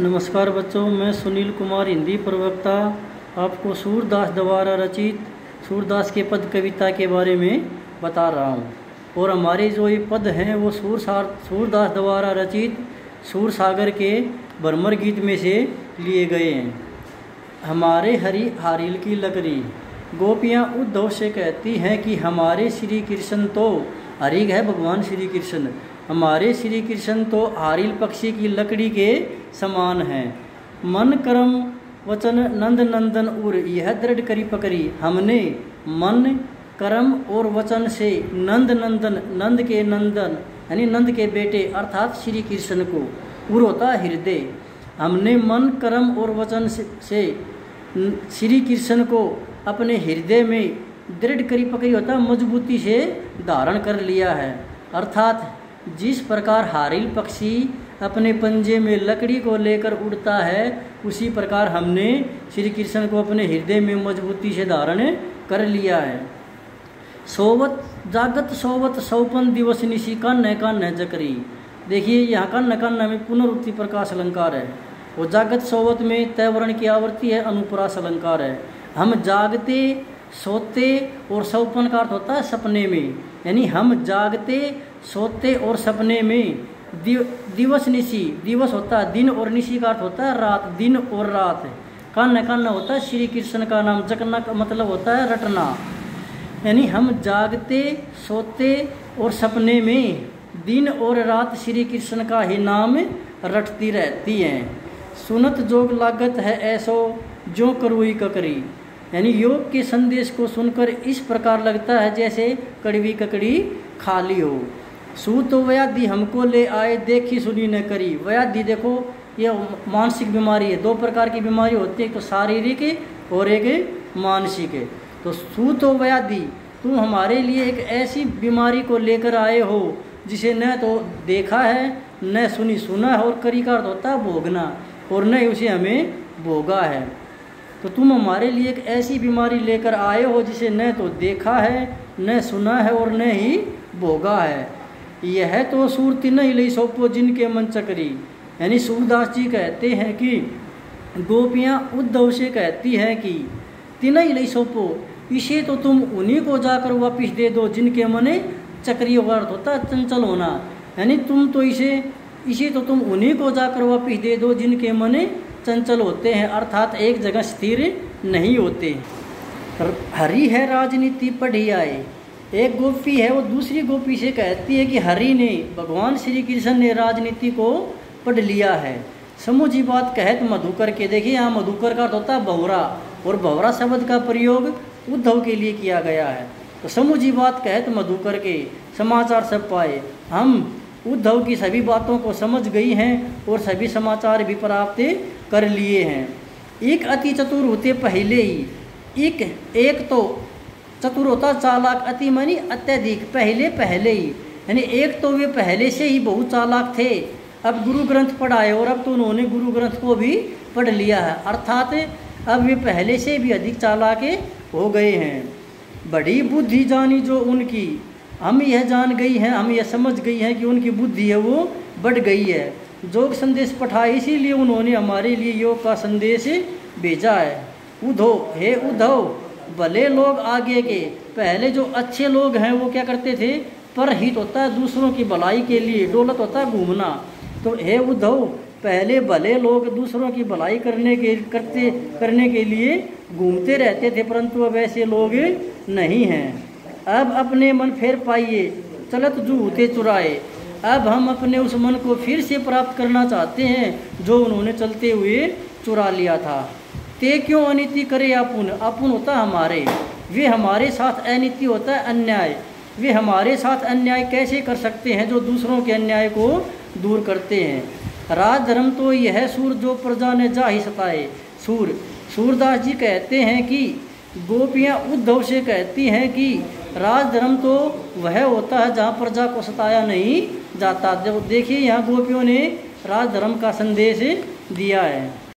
नमस्कार बच्चों, मैं सुनील कुमार, हिंदी प्रवक्ता। आपको सूरदास द्वारा रचित सूरदास के पद कविता के बारे में बता रहा हूँ। और हमारे जो ये पद हैं, वो सूर सूरदास द्वारा रचित सूर सागर के भरमर गीत में से लिए गए हैं। हमारे हरी हारिल की लकड़ी। गोपियाँ उद्धव से कहती हैं कि हमारे श्री कृष्ण तो हरि है भगवान श्री कृष्ण। हमारे श्री कृष्ण तो हारिल पक्षी की लकड़ी के समान हैं। मन कर्म वचन नंद नंदन उर, यह दृढ़ करी पकड़ी। हमने मन कर्म और वचन से नंद नंदन, नंद के नंदन, यानी नंद के बेटे अर्थात श्री कृष्ण को उर होता हृदय। हमने मन कर्म और वचन से श्री कृष्ण को अपने हृदय में दृढ़ करी पकड़ी होता है मजबूती से धारण कर लिया है। अर्थात, जिस प्रकार हारिल पक्षी अपने पंजे में लकड़ी को लेकर उड़ता है, उसी प्रकार हमने श्री कृष्ण को अपने हृदय में मजबूती से धारण कर लिया है। सोवत, जागत सोवत सौपन दिवस निशी कन्न कन्न जकरी। देखिए, यहाँ कन्न कन्न में पुनरुक्ति प्रकाश अलंकार है। वो जागत सोवत में तयवर्ण की आवृत्ति है, अनुप्रास अलंकार है। हम जागते सोते और सौपन का अर्थ होता है सपने में। यानी हम जागते सोते और सपने में। दिव, दिवस निशी दिवस होता है दिन और निशी का अर्थ होता है रात दिन और रात। कान्ना कान्ना होता है श्री कृष्ण का नाम जगना का मतलब होता है रटना। यानी हम जागते सोते और सपने में। दिन और रात श्री कृष्ण का ही नाम रटती रहती हैं। सुनत जोग लागत है ऐसो जो करुई ककरी। यानी योग के संदेश को सुनकर इस प्रकार लगता है जैसे कड़वी ककड़ी खाली हो सू तो व्याधि हमको ले आए, देखी सुनी न करी। व्याधि देखो ये मानसिक बीमारी है। दो प्रकार की बीमारी होती है तो शारीरिक और एक मानसिक। है तो सू तो व्याधि, तुम हमारे लिए एक ऐसी बीमारी को लेकर आए हो, जिसे न तो देखा है, न सुनी सुना है, और करी का अर्थ होता है भोगना, और न उसे हमें भोगा है। तो तुम हमारे लिए एक ऐसी बीमारी लेकर आए हो जिसे न तो देखा है, न सुना है और न ही भोगा है। यह तो सूर नहीं लई सौंपो जिनके मन चकरी। यानी सूरदास जी कहते हैं कि, गोपियाँ उद्धव से कहती हैं कि ही लई सौंपो, इसे तो तुम उन्हीं को जाकर वापिस दे दो जिनके मने चक्री अर्थ होता है चंचल होना। यानी तुम तो इसे इसे तो तुम उन्हीं को जाकर वापिस दे दो जिनके मने चंचल होते हैं, अर्थात एक जगह स्थिर नहीं होते। हरी है राजनीति पढ़ी आए एक गोपी है, वो दूसरी गोपी से कहती है कि हरि ने, भगवान श्री कृष्ण ने राजनीति को पढ़ लिया है। समूची बात कहत मधुकर के देखिए, यहाँ मधुकर का होता है बहुरा और बहुरा शब्द का प्रयोग उद्धव के लिए किया गया है। तो समूची बात कहत मधुकर के समाचार सब पाए। हम उद्धव की सभी बातों को समझ गई हैं और सभी समाचार भी प्राप्त कर लिए हैं। एक अति चतुर होते पहले ही, एक एक तो चतुर होता चालाक अति मनी अत्यधिक पहले पहले ही। यानी एक तो वे पहले से ही बहुत चालाक थे। अब गुरु ग्रंथ पढ़ाए और अब तो उन्होंने गुरु ग्रंथ को भी पढ़ लिया है। अर्थात अब वे पहले से भी अधिक चालाक हो गए हैं। बड़ी बुद्धि जानी जो उनकी। हम यह जान गई हैं, हम यह समझ गई हैं कि उनकी बुद्धि है वो बढ़ गई है। योग संदेश पठाए इसीलिए उन्होंने हमारे लिए योग का संदेश भेजा है। उधो हे उद्धव, भले लोग आगे के, पहले जो अच्छे लोग हैं, वो क्या करते थे? पर हित होता है दूसरों की भलाई के लिए, दौलत होता है घूमना। तो हे उद्धव, पहले भले लोग दूसरों की भलाई करने के, करते, करने के लिए घूमते रहते थे, परंतु अब ऐसे लोग नहीं हैं। अब अपने मन फेर पाइए, चलत जूते चुराए। अब हम अपने उस मन को फिर से प्राप्त करना चाहते हैं, जो उन्होंने चलते हुए चुरा लिया था। ते क्यों अनिति करे अपुन? अपुन होता हमारे। वे हमारे साथ अनिति होता है अन्याय। वे हमारे साथ अन्याय कैसे कर सकते हैं, जो दूसरों के अन्याय को दूर करते हैं? राज धर्म तो यह सूर जो प्रजा ने जा ही सताए। सूर, सूरदास जी कहते हैं कि, गोपियाँ उद्धव से कहती हैं कि राज धर्म तो वह होता है जहाँ प्रजा को सताया नहीं जाता। जब देखिए यहाँ गोपियों ने राजधर्म का संदेश दिया है।